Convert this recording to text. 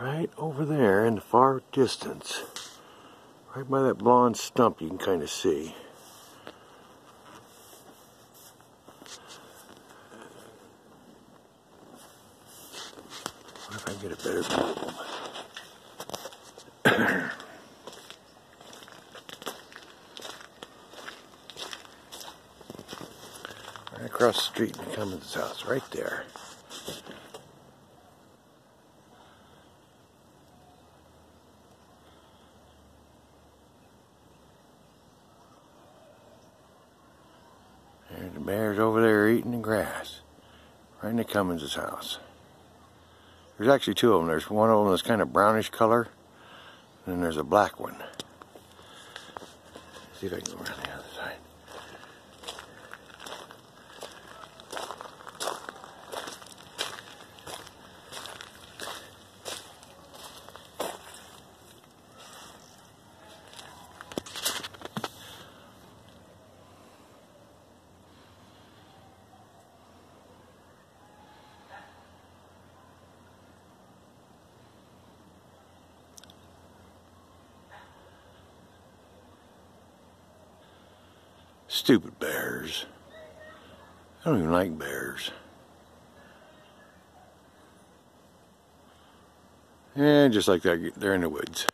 Right over there in the far distance. Right by that blonde stump you can kind of see. What if I get a better view right across the street in Cummins' house, right there. And the bear's over there eating the grass. Right in the Cummins' house. There's actually two of them. There's one of them that's kind of brownish color. And then there's a black one. see if I can go around the other side. Stupid bears. I don't even like bears. And just like that, they're in the woods.